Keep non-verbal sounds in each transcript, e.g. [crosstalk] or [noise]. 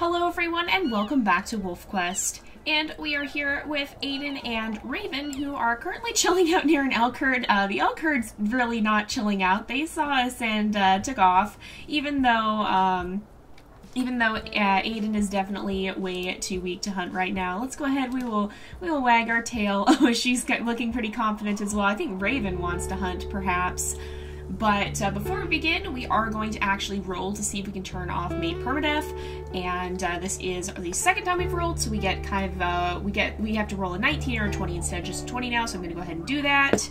Hello everyone and welcome back to WolfQuest. And we are here with Aden and Raven, who are currently [laughs] chilling out near an elk herd. Uh, the elk herd's really not chilling out. They saw us and uh, took off, even though, um, even though uh, Aden is definitely way too weak to hunt right now. Let's go ahead. We will we will wag our tail. [laughs] Oh, she's looking pretty confident as well. I think Raven wants to hunt, perhaps. But uh, before we begin, we are going to actually roll to see if we can turn off Mate Permadeath. And uh, this is the second time we've rolled, so we get kind of, uh, we get, we have to roll a 19 or a 20 instead of just 20 now, so I'm going to go ahead and do that.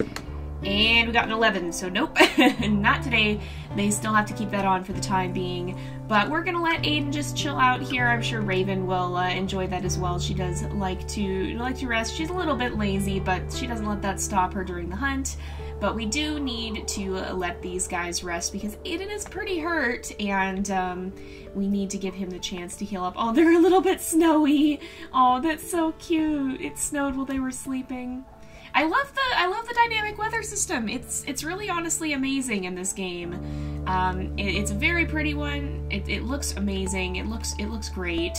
And we got an 11, so nope, [laughs] not today. They still have to keep that on for the time being. But we're gonna let Aden just chill out here. I'm sure Raven will uh, enjoy that as well. She does like to like to rest. She's a little bit lazy, but she doesn't let that stop her during the hunt. But we do need to let these guys rest because Aden is pretty hurt and um, we need to give him the chance to heal up. Oh, they're a little bit snowy. Oh, that's so cute. It snowed while they were sleeping. I love the I love the dynamic weather system. It's it's really honestly amazing in this game. Um, it, it's a very pretty one. It, it looks amazing. It looks it looks great.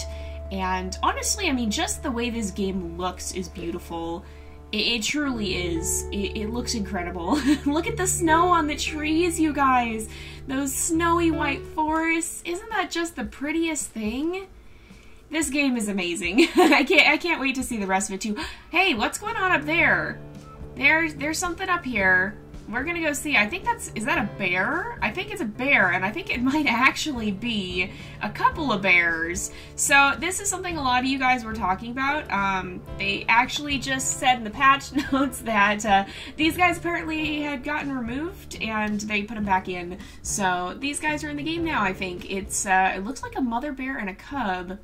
And honestly, I mean, just the way this game looks is beautiful. It, it truly is. It, it looks incredible. [laughs] Look at the snow on the trees, you guys. Those snowy white forests. Isn't that just the prettiest thing? This game is amazing. [laughs] I can't I can't wait to see the rest of it too. Hey, what's going on up there? There's there's something up here. We're gonna go see. I think that's, is that a bear? I think it's a bear, and I think it [laughs] might actually be a couple of bears. So this is something a lot of you guys were talking about. Um, they actually just said in the patch [laughs] notes that uh, these guys apparently had gotten removed, and they put them back in. So these guys are in the game now, I think. It's, uh, it looks like a mother bear and a cub.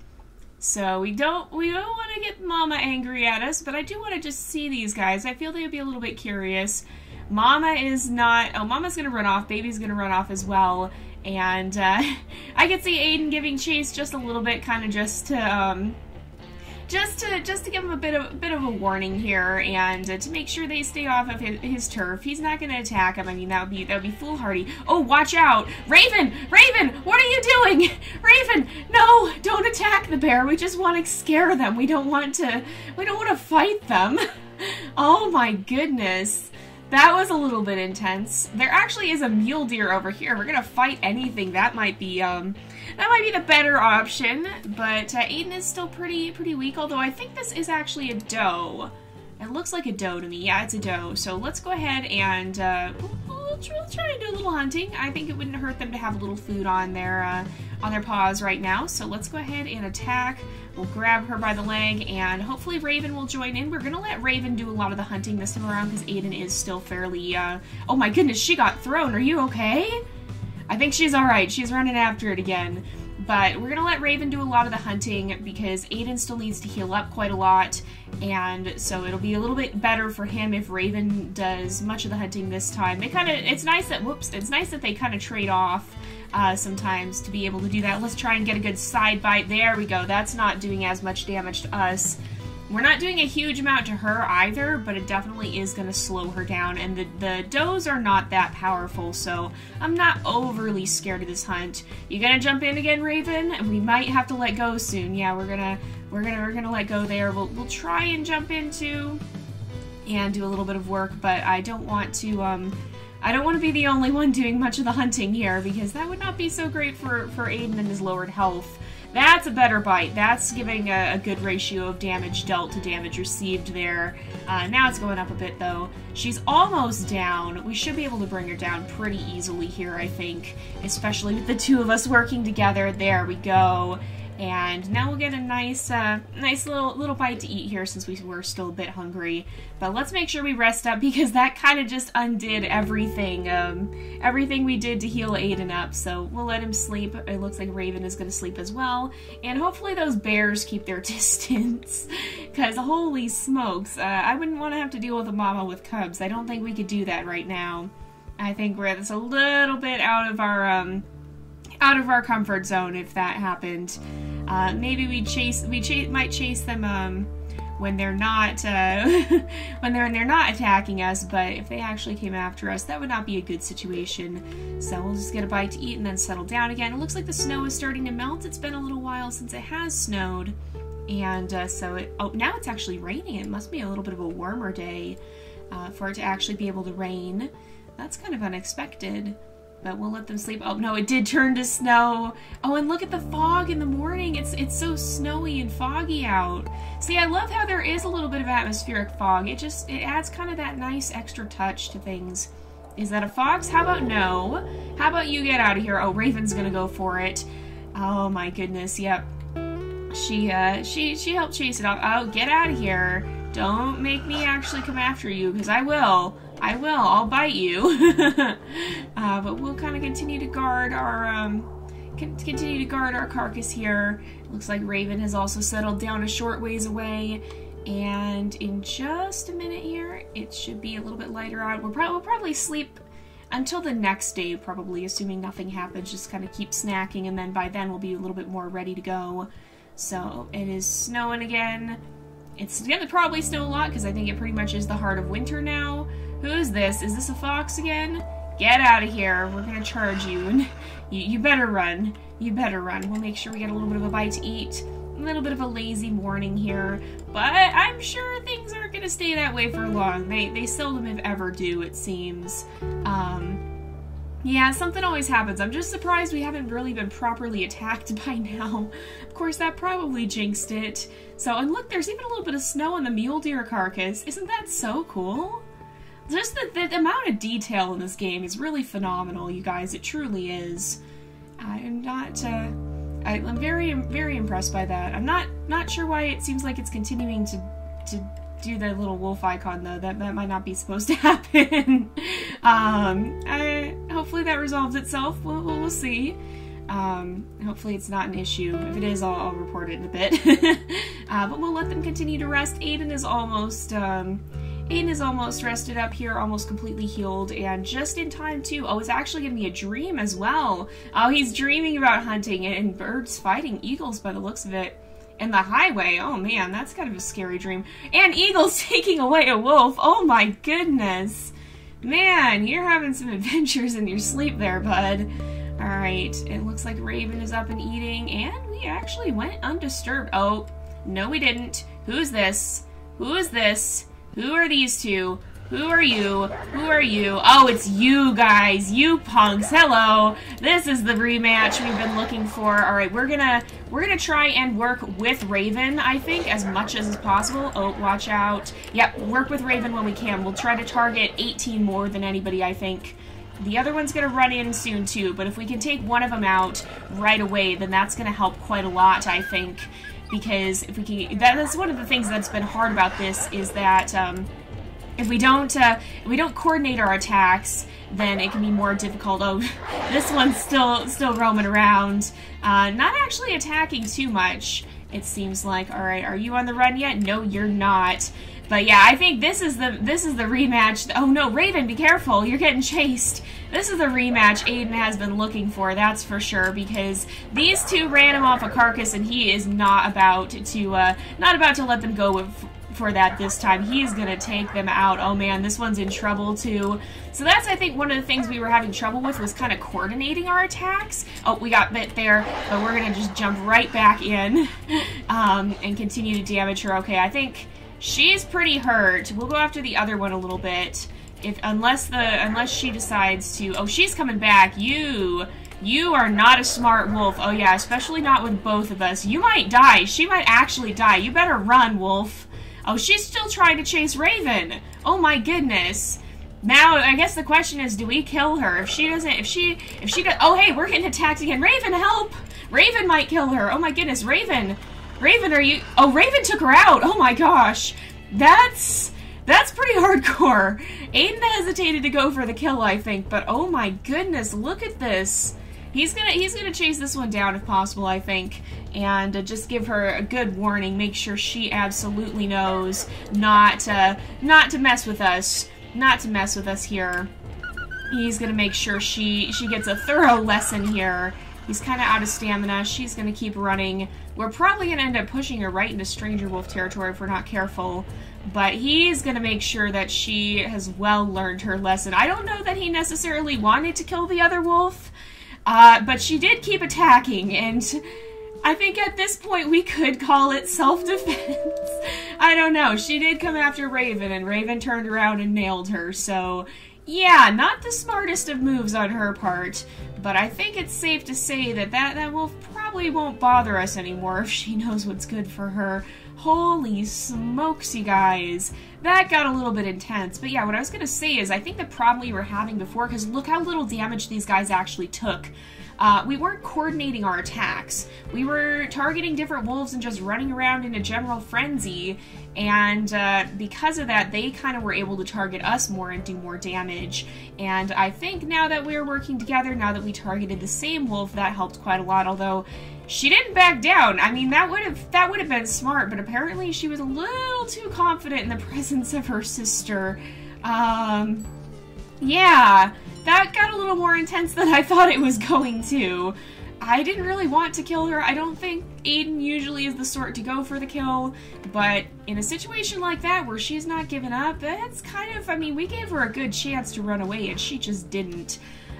So we don't we don't want to get Mama angry at us, but I do want to just see these guys. I feel they'd be a little bit curious. Mama is not. Oh, Mama's gonna run off. Baby's gonna run off as well. And uh, [laughs] I could see Aden giving chase just a little bit, kind of just to um, just to just to give him a bit of a bit of a warning here, and uh, to make sure they stay off of his, his turf. He's not going to attack him. I mean, that would be that would be foolhardy. Oh, watch out, Raven! Raven, what are you doing? [laughs] Raven, no, don't attack the bear. We just want to scare them. We don't want to. We don't want to fight them. [laughs] oh my goodness. That was a little bit intense. There actually is a mule deer over here. We're gonna fight anything. That might be, um, that might be the better option. But uh, Aden is still pretty, pretty weak. Although I think this is actually a doe. It looks like a doe to me. Yeah, it's a doe. So let's go ahead and uh, we'll, try, and do a little hunting. I think it wouldn't hurt them to have a little food on their uh, on their paws right now. So let's go ahead and attack. We'll grab her by the leg, and hopefully Raven will join in. We're gonna let Raven do a lot of the hunting this time around because Aden is still fairly, uh... Oh my goodness, she got thrown. Are you okay? I think she's alright. She's running after it again. But we're gonna let Raven do a lot of the hunting because Aden still needs to heal up quite a lot, and so it'll be a little bit better for him if Raven does much of the hunting this time. It kind of, it's nice that, whoops, it's nice that they kind of trade off uh, sometimes to be able to do that. Let's try and get a good side bite. There we go. That's not doing as much damage to us. We're not doing a huge amount to her either, but it definitely is going to slow her down. And the, the does are not that powerful, so I'm not overly scared of this hunt. You gonna jump in again, Raven? And we might have to let go soon. Yeah, we're gonna we're gonna we're gonna let go there. We'll we'll try and jump into and do a little bit of work, but I don't want to um I don't want to be the only one doing much of the hunting here, because that would not be so great for, for Aden and his lowered health. That's a better bite. That's giving a, a good ratio of damage dealt to damage received there. Uh, now it's going up a bit, though. She's almost down. We should be able to bring her down pretty easily here, I think, especially with the two of us working together. There we go. And now we'll get a nice, uh, nice little little bite to eat here since we were still a bit hungry. But let's make sure we rest up [laughs] because that kind of just undid everything, um, everything we did to heal Aden up. So we'll let him sleep. It looks like Raven is going to sleep as well. And hopefully those bears keep their [laughs] distance because holy smokes, uh, I wouldn't want to have to deal with a mama with cubs. I don't think we could do that right now. I think we're that's a little bit out of our um, out of our comfort zone if that happened. Uh, maybe we chase we chase might chase them um when they're not uh, [laughs] when they're they're not attacking us. But if they actually came after us, that would not be a good situation. So we'll just get a bite to eat and then settle down again. It looks like the snow is starting to melt. It's been a little while since it has snowed, and uh, so it, oh now it's actually raining. It must be a little bit of a warmer day uh, for it to actually be able to rain. That's kind of unexpected but we'll let them sleep. Oh no, it did turn to snow. Oh, and look at the fog in the morning. It's it's so snowy and foggy out. See, I love how there is a little bit of atmospheric fog. It just it adds kind of that nice extra touch to things. Is that a fox? How about no? How about you get out of here? Oh, Raven's gonna go for it. Oh my goodness, yep. She uh she she helped chase it off. Oh, get out of here. Don't make me actually come after you, because I will. I will. I'll bite you. [laughs] uh, but we'll kind of continue to guard our um, continue to guard our carcass here. Looks like Raven has also settled down a short ways away. And in just a minute here, it should be a little bit lighter out. We'll, pro we'll probably sleep until the next day, probably, assuming nothing happens. Just kind of keep snacking, and then by then we'll be a little bit more ready to go. So it is snowing again. It's gonna probably snow a lot because I think it pretty much is the heart of winter now. Who's this? Is this a fox again? Get out of here. We're gonna charge you. [laughs] you. You better run. You better run. We'll make sure we get a little bit of a bite to eat. A little bit of a lazy morning here. But I'm sure things aren't gonna stay that way for long. They, they seldom if ever do, it seems. Um, yeah, something always happens. I'm just surprised we haven't really been properly attacked [laughs] by now. Of course, that probably jinxed it. So, and look, there's even a little bit of snow on the mule deer carcass. Isn't that so cool? Just the, the, amount of detail in this game is really phenomenal, you guys. It truly is. I'm not. Uh, I, am very, very impressed by that. I'm not not sure why it seems like it's continuing to to do the little wolf icon though. That that might not be [laughs] supposed to happen. um, I, hopefully that resolves itself. We'll, we'll see. Um, hopefully it's not an issue. If it is, I'll, I'll report it in a bit. [laughs] uh, but we'll let them continue to rest. Aden is almost. Um, Aden is almost rested up here, almost completely healed, and just in time too. Oh, it's actually going to be a dream as well. Oh, he's dreaming about hunting and birds fighting eagles by the looks of it. And the highway, oh man, that's kind of a scary dream. And eagles [laughs] taking away a wolf, oh my goodness. Man, you're having some [laughs] adventures in your sleep there, bud. Alright, it looks like Raven is up and eating, and we actually went undisturbed. Oh, no we didn't. Who's this? Who is this? Who are these two? Who are you? Who are you? Oh, it's you guys. You punks. Hello. This is the rematch we've been looking for. All right, we're gonna we're gonna try and work with Raven. I think as much as is possible. Oh, watch out. Yep, work with Raven when we can. We'll try to target 18 more than anybody. I think. The other one's gonna run in soon too. But if we can take one of them out right away, then that's gonna help quite a lot. I think because if we can, that, that's one of the things that's been hard about this is that um, if we don't uh, if we don't coordinate our attacks, then it can be more difficult. Oh, [laughs] this one's still still roaming around, uh, not actually attacking too much. It seems like. All right, are you on the run yet? No, you're not. But yeah, I think this is the this is the rematch. Oh no, Raven, be careful! You're getting chased. This is the rematch Aden has been looking for, that's for sure, because these two ran him off a carcass, and he is not about to uh, not about to let them go with, for that this time. He's gonna take them out. Oh man, this one's in trouble too. So that's, I think, one of the things we were having trouble with was kind of coordinating our attacks. Oh, we got bit there, but we're gonna just jump right back in [laughs] um, and continue to damage her. Okay, I think She's pretty hurt. We'll go after the other one a little bit. If unless the unless she decides to Oh, she's coming back. You you are not a smart wolf. Oh yeah, especially not with both of us. You might die. She might actually die. You better run, wolf. Oh, she's still trying to chase Raven. Oh my goodness. Now, I guess the question is, do we kill her? If she doesn't, if she, if she does, oh hey, we're getting attacked again. Raven, help! Raven might kill her. Oh my goodness, Raven. Raven, are you... Oh, Raven took her out! Oh my gosh! That's... That's pretty hardcore. Aden hesitated to go for the kill, I think, but oh my goodness, look at this. He's gonna he's gonna chase this one down if possible, I think, and uh, just give her a good warning. Make sure she absolutely knows not uh, not to mess with us, not to mess with us here. He's gonna make sure she she gets a thorough lesson here. He's kind of out of stamina. She's gonna keep running We're probably going to end up pushing her right into Stranger Wolf territory if we're not careful. But he's going to make sure that she has well learned her lesson. I don't know that he necessarily wanted to kill the other wolf, uh, but she did keep attacking, and I think at this point we could call it self-defense. [laughs] I don't know. She did come after Raven, and Raven turned around and nailed her, so yeah, not the smartest of moves on her part, but I think it's safe to say that that, that wolf probably won't bother us anymore if she [laughs] knows what's good for her. Holy smokes, you guys. That got a little bit intense. But yeah, what I was going to say is I think the problem we were having before, because look how little damage these guys actually took. Uh, we weren't coordinating our attacks. We were targeting different wolves and just running around in a general frenzy. And uh, because of that, they kind of were able to target us more and do more damage. And I think now that we're working together, now that we targeted the same wolf, that helped quite a lot. Although she didn't back down. I mean, that would have that would have been smart, but apparently she was a little too confident in the [laughs] presence of her sister. Um, yeah, that got a little more intense than I thought it was going to. I didn't really want to kill her. I don't think Aden usually is the sort to go for the kill, but in a situation like that where she's not giving up, that's kind of, I mean, we gave her a good chance to run away and she just didn't.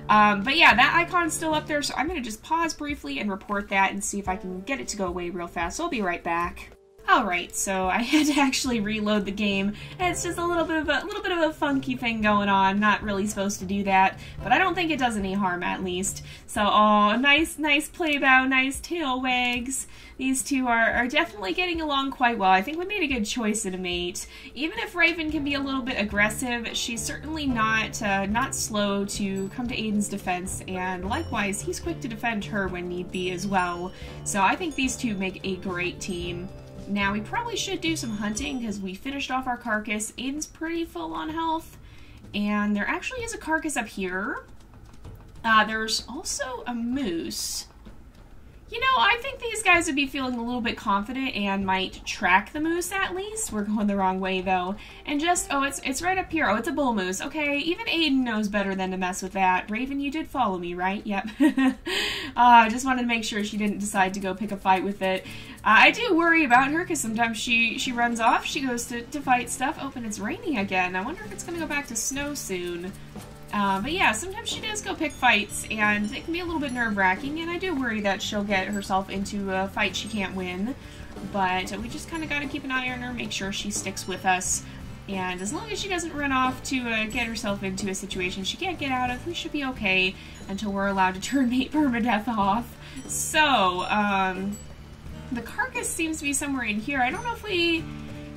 Um, but yeah, that icon's still up there, so I'm going to just pause briefly and report that and see if I can get it to go away real fast. So I'll be right back. Alright, so I [laughs] had to actually reload the game, and it's just a little bit of a little bit of a funky thing going on. Not really supposed to do that, but I don't think it does any harm at least. So, oh, nice, nice play bow, nice tail wags. These two are, are definitely getting along quite well. I think we made a good choice in a mate. Even if Raven can be a little bit aggressive, she's certainly not uh, not slow to come to Aden's defense, and likewise, he's quick to defend her when need be as well. So I think these two make a great team. Now, we probably should do some hunting because we finished off our carcass. Aden's pretty full on health. And there actually is a carcass up here. Uh, there's also a moose. You know, I think these guys would be feeling a little bit confident and might track the moose at least. We're going the wrong way though. And just, oh, it's it's right up here. Oh, it's a bull moose. Okay, even Aden knows better than to mess with that. Raven, you did follow me, right? Yep. [laughs] uh, I just wanted to make sure she didn't decide to go pick a fight with it. Uh, I do worry about her because sometimes she, she runs off. She goes to, to fight stuff. Oh, and it's raining again. I wonder if it's going to go back to snow soon. Uh, but yeah, sometimes she does go pick fights, and it can be a little bit nerve-wracking, and I do worry that she'll get herself into a fight she can't win. But we just kind of got to keep an eye on her, make sure she sticks with us. And as long as she doesn't run off to uh, get herself into a situation she can't get out of, we should be okay until we're allowed to [laughs] turn mate permadeath off. So, um, the carcass seems to be somewhere in here. I don't know if we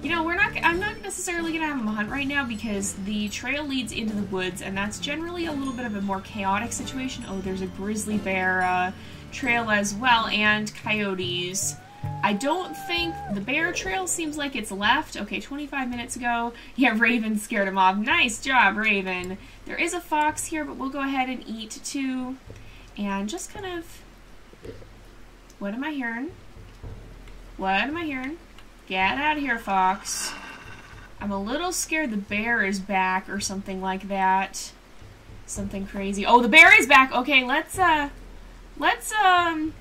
you know, we're not. I'm not necessarily gonna have them hunt right now because the trail leads into the woods, and that's generally a little bit of a more chaotic situation. Oh, there's a grizzly bear uh, trail as well, and coyotes. I don't think the bear trail seems like it's left. Okay, 25 minutes ago. [laughs] Yeah, Raven scared him off. Nice job, Raven. There is a fox here, but we'll go ahead and eat too. And just kind of... What am I hearing? What am I hearing? Get out of here, Fox. I'm a little scared the bear is back or something like that. Something crazy. Oh, the bear is back! Okay, let's, uh... Let's, um...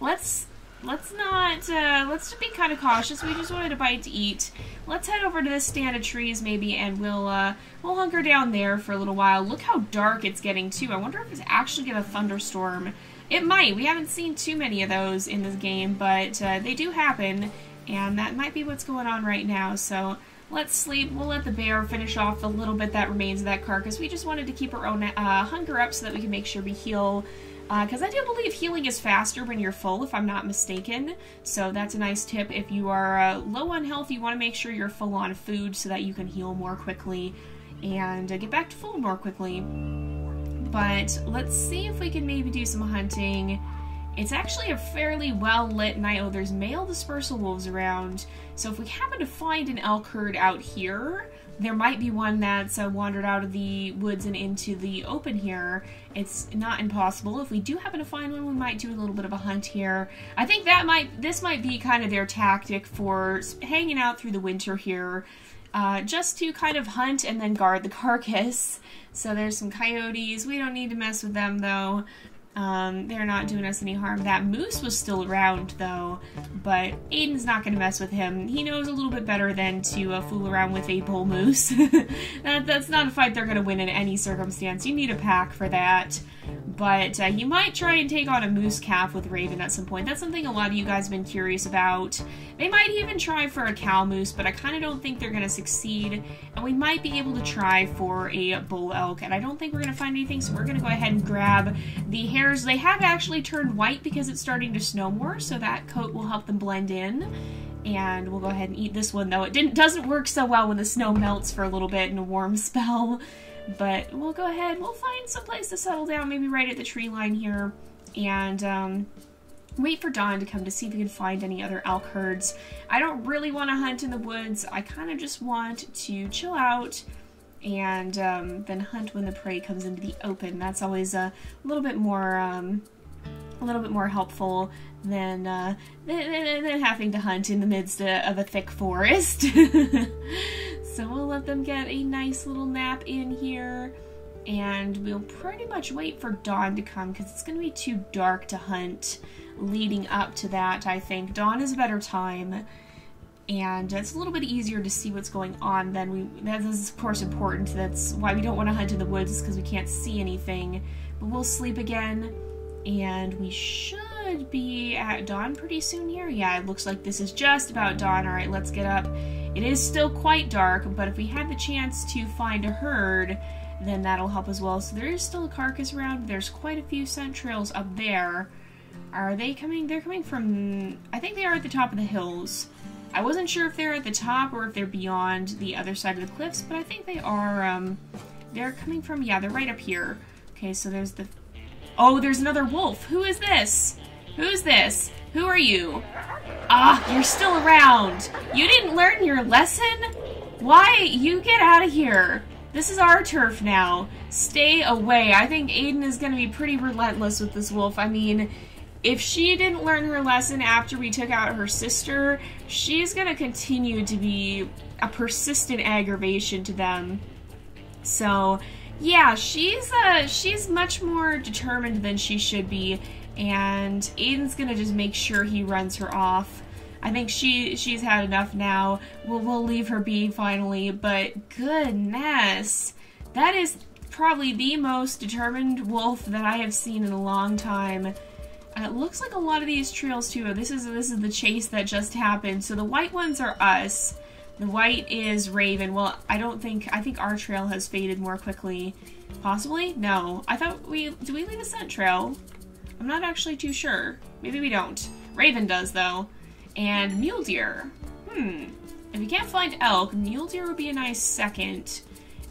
Let's... Let's not, uh, let's just be kind of cautious. We just wanted a bite to eat. Let's head over to this stand of trees, maybe, and we'll, uh, we'll hunker down there for a little while. Look how dark it's getting, too. I wonder if it's actually going to thunderstorm. It might. We haven't seen too many of those in this game, but, uh, they do happen and that might be what's going on right now. So let's sleep. We'll let the bear finish off the little bit that remains of that carcass. We just wanted to keep our own uh, hunger up so that we can make sure we heal. Because uh, I do believe healing is faster when you're full, if I'm not mistaken. So that's a nice tip. If you are uh, low on health, you want to make sure you're full on food so that you can heal more quickly and uh, get back to full more quickly. But let's see if we can maybe do some hunting it's actually a fairly well lit night. Oh, there's male dispersal wolves around. So if we happen to find an elk herd out here, there might be one that's uh, wandered out of the woods and into the open here. It's not impossible. If we do happen to find one, we might do a little bit of a hunt here. I think that might, this might be kind of their tactic for hanging out through the winter here. Uh, just to kind of hunt and then guard the carcass. So there's some coyotes. We don't need to mess with them though. Um, they're not doing us any harm. That moose was still around, though, but Aden's not going to mess with him. He knows a little bit better than to uh, fool around with a bull moose. [laughs] that, that's not a fight they're going to win in any circumstance. You need a pack for that. But uh, you might try and take on a moose calf with Raven at some point. That's something a lot of you guys have been curious about. They might even try for a cow moose, but I kind of don't think they're going to succeed. And we might be able to try for a bull elk, and I don't think we're going to find anything, so we're going to go ahead and grab the hares. They have actually turned white because it's starting to snow more, so that coat will help them blend in and we'll go ahead and eat this one though it didn't doesn't work so well when the snow melts for a little bit in a warm [laughs] spell but we'll go ahead, we'll find some place to settle down, maybe right at the tree line here, and um, wait for dawn to come to see if we can find any other elk herds. I don't really want to hunt in the woods. I kind of just want to chill out and um, then hunt when the prey comes into the open. That's always a little bit more, um, a little bit more helpful than, uh, than, than having to hunt in the midst of a thick forest. [laughs] So we'll let them get a nice little nap in here. And we'll pretty much wait for dawn to come because it's going to be too dark to hunt leading up to that, I think. Dawn is a better time. And it's a little bit easier to see what's going on then we that is of course important. That's why we don't want to hunt in the woods because we can't see anything. But we'll sleep again and we should be at dawn pretty soon here. Yeah, it looks like this is just about dawn. All right, let's get up it is still quite dark, but if we had the chance to find a herd, then that'll help as well. So there is still a carcass around. There's quite a few scent trails up there. Are they coming? They're coming from... I think they are at the top of the hills. I wasn't sure if they're at the top or if they're beyond the other side of the cliffs, but I think they are, um... They're coming from... Yeah, they're right up here. Okay, so there's the... Oh, there's another wolf. Who is this? Who's this? Who are you? Ah, you're still around. You didn't learn your lesson? Why? You get out of here. This is our turf now. Stay away. I think Aden is going to be pretty relentless with this wolf. I mean, if she didn't learn her lesson after we took out her sister, she's going to continue to be a persistent aggravation to them. So, yeah, she's uh, she's much more determined than she should be and Aden's gonna just make sure he runs her off. I think she she's had enough now. We'll we'll leave her be finally, but goodness, that is probably the most determined wolf that I have seen in a long time. It looks like a lot of these trails too. This is this is the chase that just happened. So the white ones are us. The white is Raven. Well, I don't think I think our trail has faded more quickly. Possibly? No. I thought we do we leave a scent trail? I'm not actually too sure. Maybe we don't. Raven does, though. And mule deer. Hmm. If you can't find elk, mule deer would be a nice second.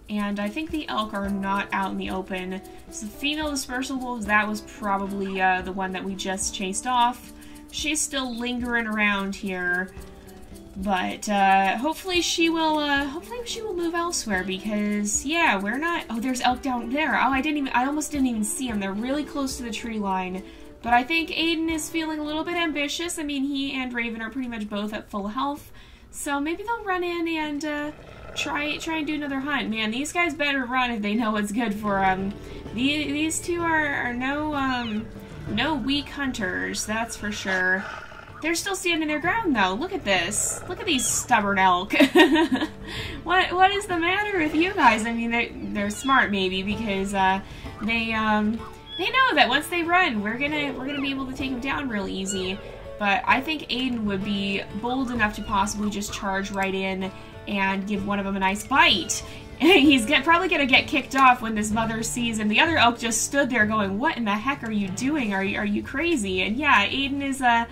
And I think the elk are not out in the open. So the female dispersal wolves, that was probably uh, the one that we just chased off. She's still lingering around here. But uh, hopefully she will. Uh, hopefully she will move elsewhere because yeah, we're not. Oh, there's elk down there. Oh, I didn't even. I almost didn't even see them. They're really close to the tree line. But I think Aden is feeling a little bit ambitious. I mean, he and Raven are pretty much both at full health, so maybe they'll run in and uh, try try and do another hunt. Man, these guys better run if they know what's good for them. These, these two are, are no um, no weak hunters, that's for sure. They're still standing their ground, though. Look at this. Look at these stubborn elk. [laughs] what What is the matter with you guys? I mean, they're, they're smart, maybe, because uh, they um, they know that once they run, we're gonna we're gonna be able to take them down real easy. But I think Aden would be bold enough to possibly just charge right in and give one of them a nice bite. [laughs] He's get, probably going to get kicked off when this mother sees him. The other elk just stood there going, what in the heck are you doing? Are you, are you crazy? And yeah, Aden is uh,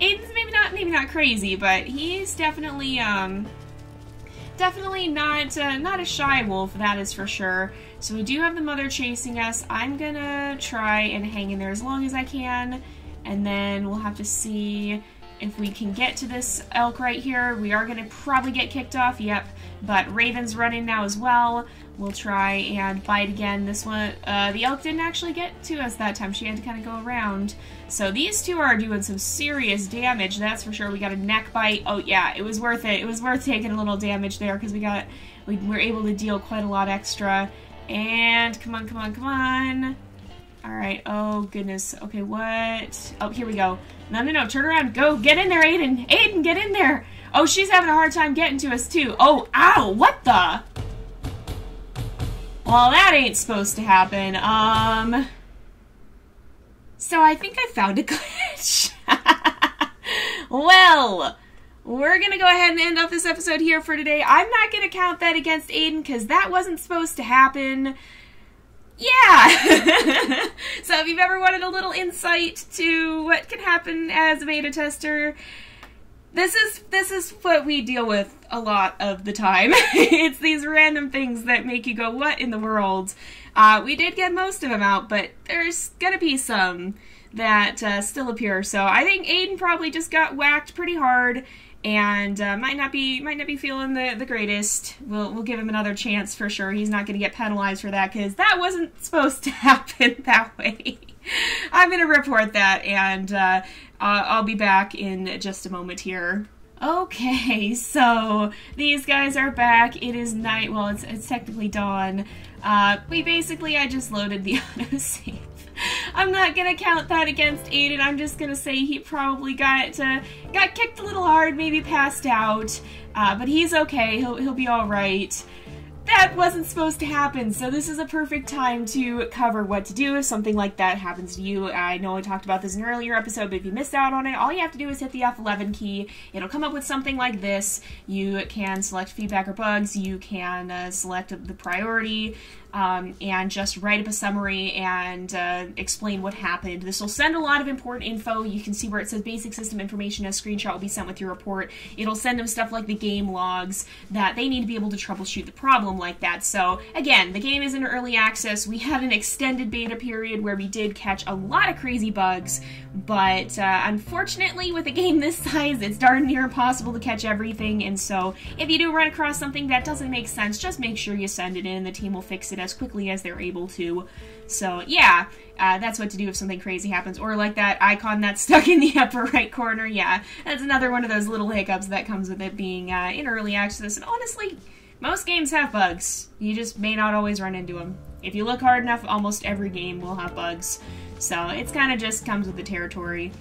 Aden's maybe not maybe not crazy, but he's definitely um definitely not uh, not a shy wolf, that is for sure. So we do have the mother chasing us. I'm gonna try and hang in there as long as I can, and then we'll have to see if we can get to this elk right here. We are gonna probably get kicked off, yep, but Raven's running now as well. We'll try and bite again. This one, uh, the elk didn't actually get to us that time. She had to kind of go around. So these two are doing some serious damage, that's for sure. We got a neck bite. Oh yeah, it was worth it. It was worth taking a little damage there because we got, we were able to deal quite a lot extra. And come on, come on, come on. Alright, oh goodness. Okay, what? Oh, here we go. No, no, no, turn around. Go, get in there, Aden. Aden, get in there. Oh, she's having a hard time getting to us, too. Oh, ow, what the? Well, that ain't supposed to happen. Um... So I think I found a [laughs] glitch. well, we're going to go ahead and end off this episode here for today. I'm not going to count that against Aden because that wasn't supposed to happen. Yeah! [laughs] so if you've ever wanted a little insight to what can happen as a beta tester, this is this is what we deal with a lot of the time. [laughs] it's these random things that make you go, "What in the world?" Uh, we did get most of them out, but there's gonna be some that uh, still appear. So I think Aden probably just got whacked pretty hard and uh, might not be might not be feeling the, the greatest. We'll we'll give him another chance for sure. He's not going to get penalized for that because that wasn't supposed [laughs] to happen that way. I'm going to report that, and uh, I'll be back in just a moment here. Okay, so these guys are back. It is night. Well, it's it's technically dawn. Uh, we basically I just loaded the [laughs] autosave. [laughs] I'm not gonna count that against Aden. I'm just gonna say he probably got uh, got kicked a little hard, maybe passed out, uh, but he's okay. He'll he'll be all right that wasn't supposed to happen, so this is a perfect time to cover what to do if something like that happens to you. I know I talked about this in an earlier episode, but if you missed out on it, all you have to do is hit the F11 key. It'll come up with something like this. You can select feedback or bugs, you can uh, select the priority, um, and just write up a summary and uh, explain what happened. This will send a lot of important info. You can see where it says basic system information. A screenshot will be sent with your report. It'll send them stuff like the game logs that they need to be able to troubleshoot the problem like that. So again, the game is in early access. We had an extended beta period where we did catch a lot of crazy bugs, but uh, unfortunately with a game this size, it's darn near impossible to catch everything. And so if you do run across something that doesn't make sense, just make sure you send it in. The team will fix it it as quickly as they're able to. So yeah, uh, that's what to do if something crazy happens. Or like that icon that's [laughs] stuck in the upper right corner. Yeah, that's another one of those little hiccups that comes with it being uh, in early access. And honestly, most games have bugs. You just may not always run into them. If you look hard enough, almost every game will have bugs. So it's kind of just comes with the territory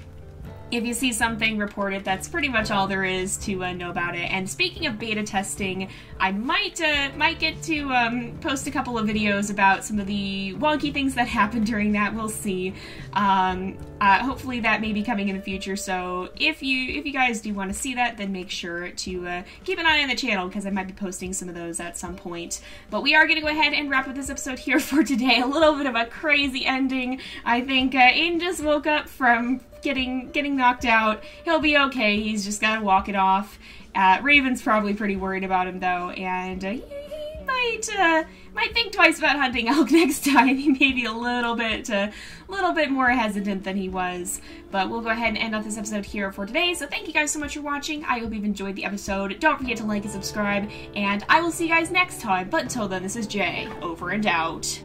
if you see something reported, that's pretty much all there is to uh, know about it. And speaking of beta testing, I might uh, might get to um, post a couple of videos about some of the wonky things that [laughs] happened during that. We'll see. Um, uh, hopefully that may be coming in the future. So if you if you guys do want to see that, then make sure to uh, keep an eye on the channel because I might be posting some of those at some point. But we are going to go ahead and wrap up this episode here [laughs] for today. A little bit of a crazy ending. I think uh, Aden just woke up from getting getting knocked out. He'll be okay. He's just got to walk it off. Uh, Raven's probably pretty worried about him though, and uh, he, might uh, might think twice about hunting [laughs] elk next time. He may be a little bit a uh, little bit more hesitant than he was. But we'll go ahead and end off this episode here for today. So thank you guys so much for watching. I hope you've enjoyed the episode. Don't forget to like and subscribe, and I will see you guys next time. But until then, this is Jay, over and out.